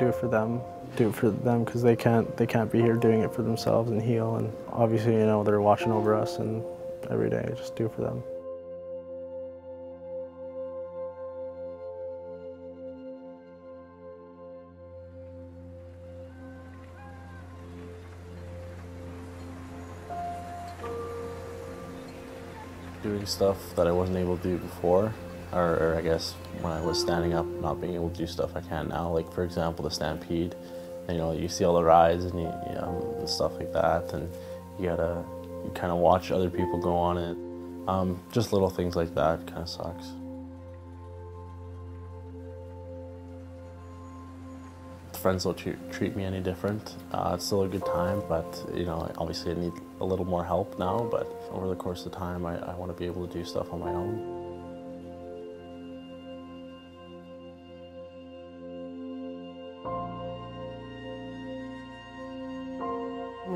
Do it for them, do it for them because they can't they can't be here doing it for themselves and heal. And obviously, you know, they're watching over us and every day. Just do it for them. Doing stuff that I wasn't able to do before, or, or, I guess when I was standing up, not being able to do stuff I can now. Like for example, the Stampede. And, you know, you see all the rides and you, you know, and stuff like that, and you gotta you kind of watch other people go on it. Um, just little things like that kind of sucks. Friends don't treat, me any different. Uh, it's still a good time, but you know, obviously I need a little more help now. But over the course of time, I, I want to be able to do stuff on my own.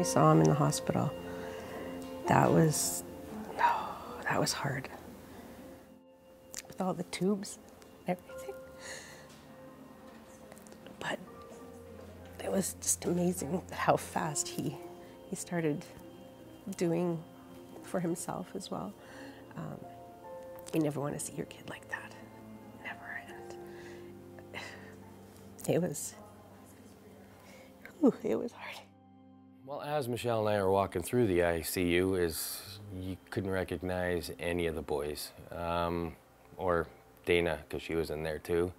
Saw him in the hospital. That was, oh, that was hard. With all the tubes and everything. But it was just amazing how fast he, he started doing for himself as well. Um, you never want to see your kid like that. Never. And it was, whew, it was hard. Well, as Michelle and I are walking through the ICU, is you couldn't recognize any of the boys, um, or Dayna, because she was in there too.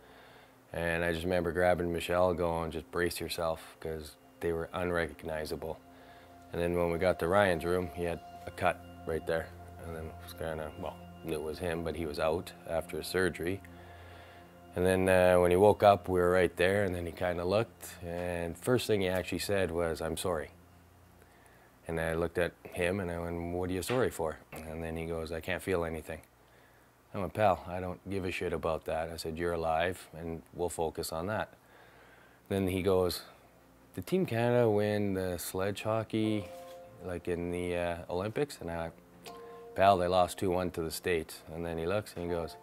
And I just remember grabbing Michelle, going, "Just brace yourself," because they were unrecognizable. And then when we got to Ryan's room, he had a cut right there, and then was kind of well, knew it was him, but he was out after a surgery. And then uh, when he woke up, we were right there, and then he kind of looked, and first thing he actually said was, "I'm sorry." And I looked at him and I went, what are you sorry for? And then he goes, I can't feel anything. I went, pal, I don't give a shit about that. I said, you're alive and we'll focus on that. Then he goes, did Team Canada win the sledge hockey like in the uh, Olympics? And I pal, they lost 2-1 to the States. And then he looks and he goes,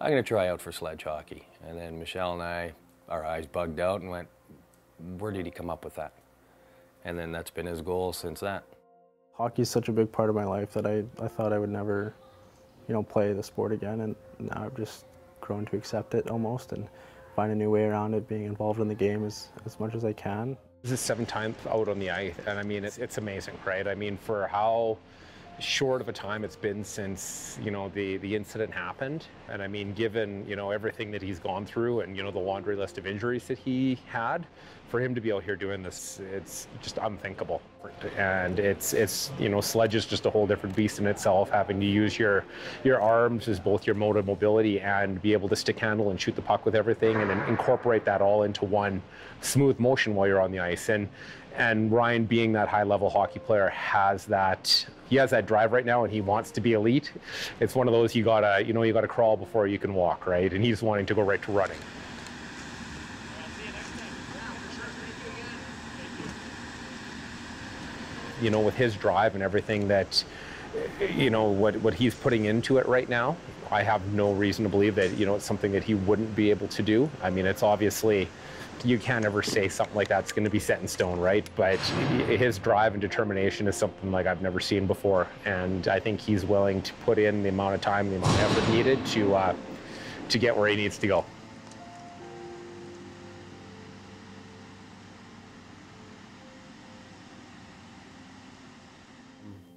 I'm gonna try out for sledge hockey. And then Michelle and I, our eyes bugged out and went, where did he come up with that? And then that's been his goal since that. Hockey is such a big part of my life that I, I thought I would never, you know, play the sport again. And now I've just grown to accept it almost and find a new way around it, being involved in the game as, as much as I can. This is seventh time out on the ice, and I mean, it's, it's amazing, right? I mean, for how short of a time it's been since you know the the incident happened. And i mean given you know everything that he's gone through and you know the laundry list of injuries that he had for him to be out here doing this it's just unthinkable. And it's it's you know sledge is just a whole different beast in itself having to use your your arms as both your motor mobility and be able to stick handle and shoot the puck with everything and incorporate that all into one smooth motion while you're on the ice. And and Ryan being that high level hockey player has that he has that drive right now and he wants to be elite. It's one of those you gotta, you know, you gotta crawl before you can walk, right? And he's wanting to go right to running. You know, with his drive and everything that, you know, what, what he's putting into it right now, I have no reason to believe that, you know, it's something that he wouldn't be able to do. I mean, it's obviously, you can't ever say something like that's going to be set in stone, right? But his drive and determination is something like I've never seen before, and I think he's willing to put in the amount of time, the amount of effort needed to uh, to get where he needs to go.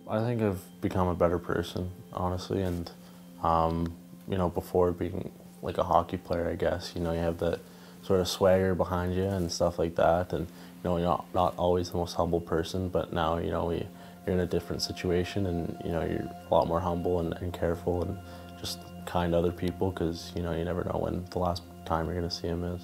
I think I've become a better person, honestly, and um, you know, before being like a hockey player, I guess you know you have that sort of swagger behind you and stuff like that. And you know, you're not, not always the most humble person, but now you know we, you're in a different situation, and you know you're a lot more humble and, and careful and just kind to other people because you know you never know when the last time you're gonna see them is.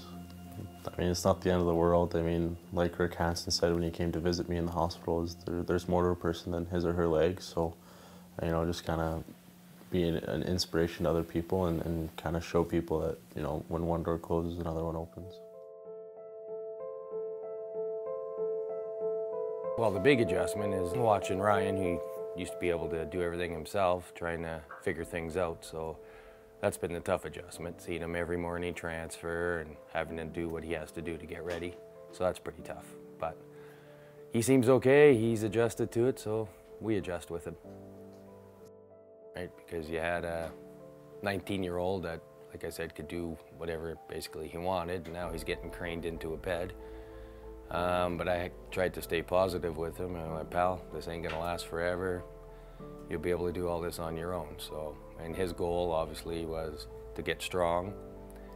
I mean, it's not the end of the world. I mean, like Rick Hansen said when he came to visit me in the hospital, is there, there's more to a person than his or her legs. So, you know, just kind of be an, inspiration to other people and, and kind of show people that, you know, when one door closes, another one opens. Well, the big adjustment is watching Ryan, who used to be able to do everything himself, trying to figure things out. So that's been the tough adjustment, seeing him every morning transfer and having to do what he has to do to get ready. So that's pretty tough. But he seems okay. He's adjusted to it, so we adjust with him. Right? Because you had a 19 year old that, like I said, could do whatever basically he wanted. And now he's getting craned into a bed. Um, but I tried to stay positive with him. I'm like, pal, this ain't gonna last forever. You'll be able to do all this on your own. So, and his goal obviously was to get strong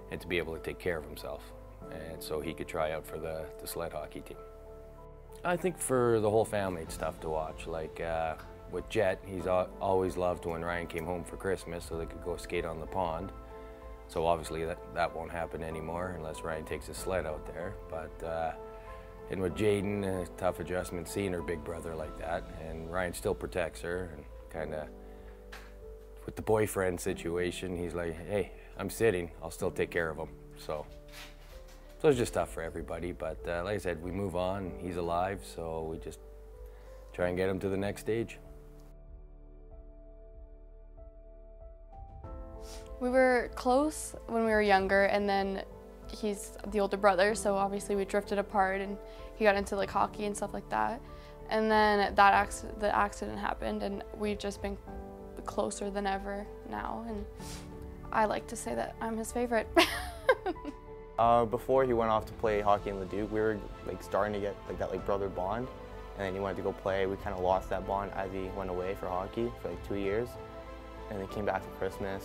and to be able to take care of himself. And so he could try out for the, the sled hockey team. I think for the whole family, it's tough to watch. Like uh, with Jet, he's always loved when Ryan came home for Christmas so they could go skate on the pond. So obviously that, that won't happen anymore unless Ryan takes his sled out there. But uh, and with Jaden, a tough adjustment seeing her big brother like that. And Ryan still protects her and kind of with the boyfriend situation, he's like, hey, I'm sitting, I'll still take care of him. So, so it's just tough for everybody. But uh, like I said, we move on. He's alive, so we just try and get him to the next stage. We were close when we were younger, and then he's the older brother, so obviously we drifted apart and he got into like hockey and stuff like that. And then that accident, the accident happened and we've just been closer than ever now. And I like to say that I'm his favorite. uh, before he went off to play hockey in Leduc, we were like starting to get like that like brother bond. And then he wanted to go play. We kind of lost that bond as he went away for hockey for like two years. And then came back for Christmas,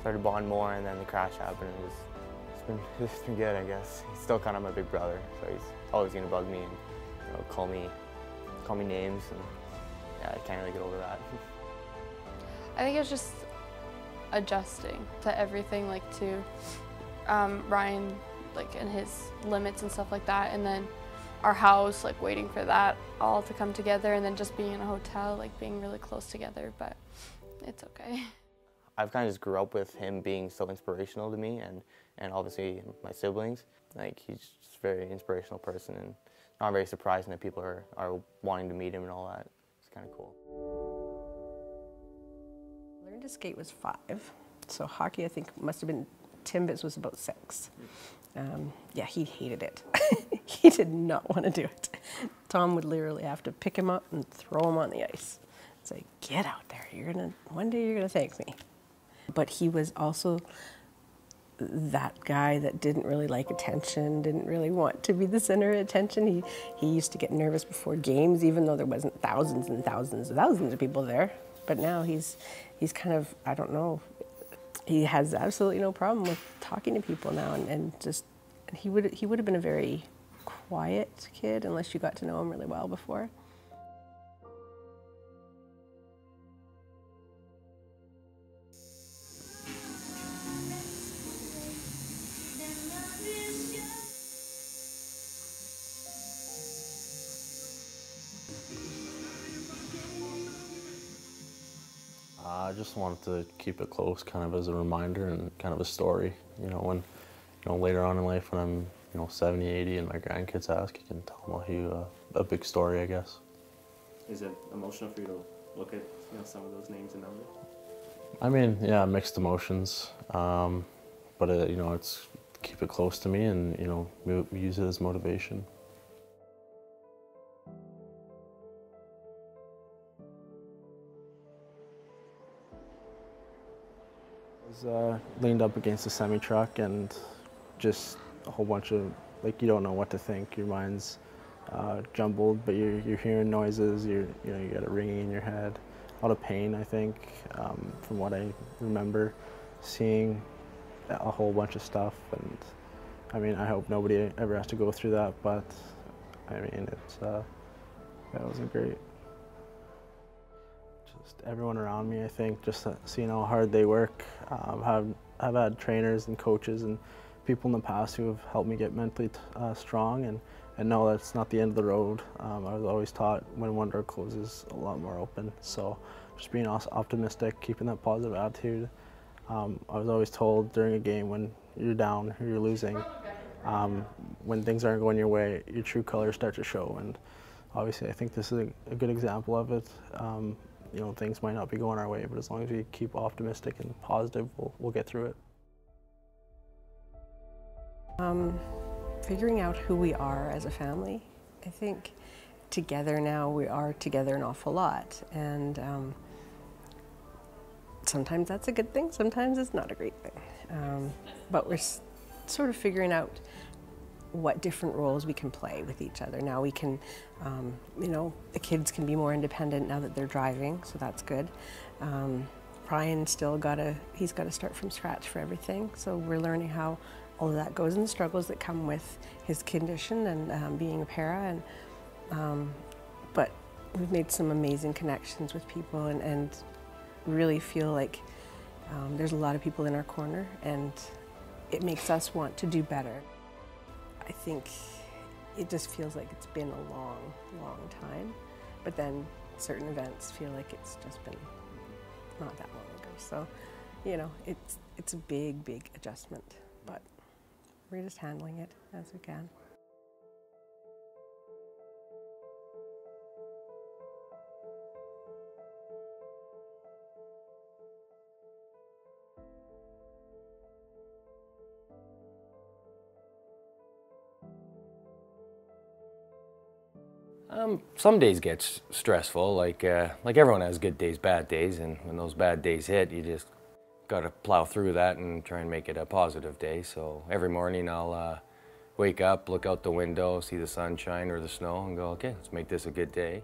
started bond more, and then the crash happened. And it was been, it's been good, I guess. He's still kind of my big brother, so he's always gonna bug me and you know, call me, call me names, and yeah, I can't really get over that. I think it's just adjusting to everything, like to um, Ryan, like and his limits and stuff like that, and then our house, like waiting for that all to come together, and then just being in a hotel, like being really close together, but it's okay. I've kind of just grew up with him being so inspirational to me, and and obviously my siblings. Like he's just a very inspirational person, and not very surprising that people are, are wanting to meet him and all that. It's kind of cool. Learned to skate was five, so hockey I think must have been Timbits was about six. Um, yeah, he hated it. he did not want to do it. Tom would literally have to pick him up and throw him on the ice. Say, get out there. You're gonna one day you're gonna thank me. But he was also that guy that didn't really like attention, didn't really want to be the center of attention. He, he used to get nervous before games, even though there wasn't thousands and thousands and thousands of people there. But now he's, he's kind of, I don't know, he has absolutely no problem with talking to people now. And, and just, he would, he would have been a very quiet kid unless you got to know him really well before. I just wanted to keep it close, kind of as a reminder and kind of a story. You know, when, you know, later on in life when I'm, you know, 70, 80 and my grandkids ask, you can tell them a, uh, a big story, I guess. Is it emotional for you to look at, you know, some of those names and numbers? I mean, yeah, mixed emotions. Um, but, it, you know, it's keep it close to me and, you know, use it as motivation. Was uh, leaned up against a semi truck and just a whole bunch of like you don't know what to think. Your mind's uh, jumbled, but you're you're hearing noises. You're you know you got a ringing in your head. A lot of pain, I think, um, from what I remember, seeing a whole bunch of stuff. And I mean, I hope nobody ever has to go through that. But I mean, it's uh, that wasn't great just everyone around me, I think, just seeing how hard they work. Um, have, I've had trainers and coaches and people in the past who have helped me get mentally uh, strong and, and know that's not the end of the road. Um, I was always taught when one door closes, a lot more open. So just being optimistic, keeping that positive attitude. Um, I was always told during a game when you're down you're losing, um, when things aren't going your way, your true colors start to show. And obviously, I think this is a, a good example of it. Um, you know things might not be going our way, but as long as we keep optimistic and positive, we'll we'll get through it. Um, figuring out who we are as a family. I think together now we are together an awful lot, and um, sometimes that's a good thing. Sometimes it's not a great thing. Um, but we're sort of figuring out what different roles we can play with each other. Now we can, um, you know, the kids can be more independent now that they're driving, so that's good. Um, Ryan still got to, he's got to start from scratch for everything, so we're learning how all of that goes and the struggles that come with his condition and um, being a para. And, um, but we've made some amazing connections with people and, and really feel like um, there's a lot of people in our corner and it makes us want to do better. I think it just feels like it's been a long, long time, but then certain events feel like it's just been not that long ago. So, you know, it's it's a big, big adjustment, but we're just handling it as we can. Um, some days get stressful, like uh, like everyone has good days, bad days, and when those bad days hit, you just got to plow through that and try and make it a positive day. So every morning I'll uh, wake up, look out the window, see the sunshine or the snow, and go, okay, let's make this a good day.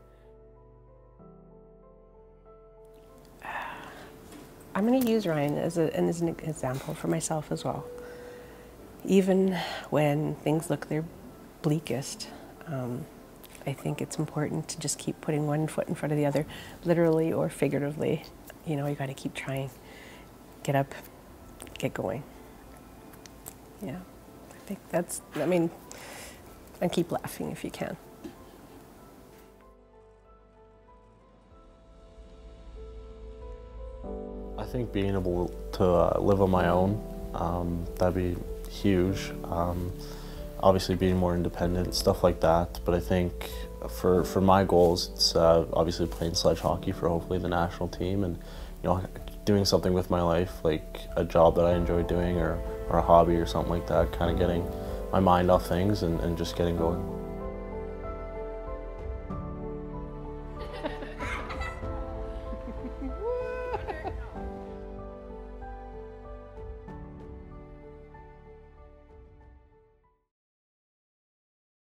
I'm to use Ryan as, a, as an example for myself as well. Even when things look their bleakest, um, I think it's important to just keep putting one foot in front of the other, literally or figuratively. You know, you got to keep trying. Get up, get going. Yeah, I think that's, I mean, and keep laughing if you can. I think being able to uh, live on my own, um, that'd be huge. Um, obviously being more independent, stuff like that. But I think for, for my goals, it's uh, obviously playing sledge hockey for hopefully the national team and, you know, doing something with my life, like a job that I enjoy doing or, or a hobby or something like that, kind of getting my mind off things and, and just getting going.